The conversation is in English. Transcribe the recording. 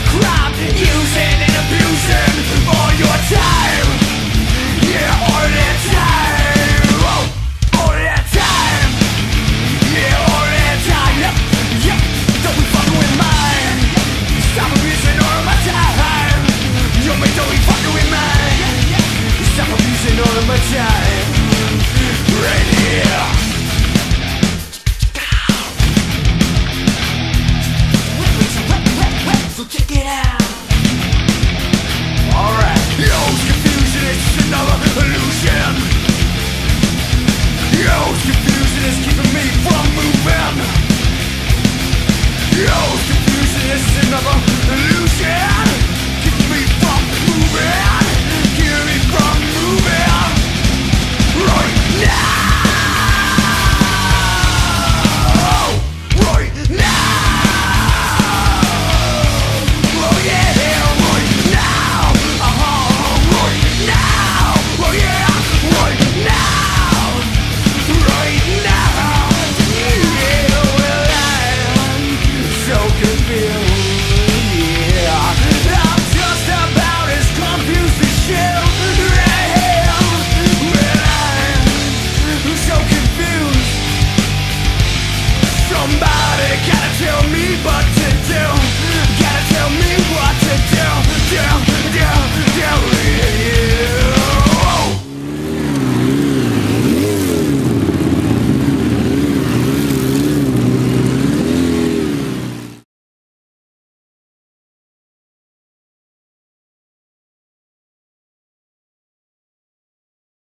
commit illusion Yo's tell me what to do. Gotta tell me what to do, do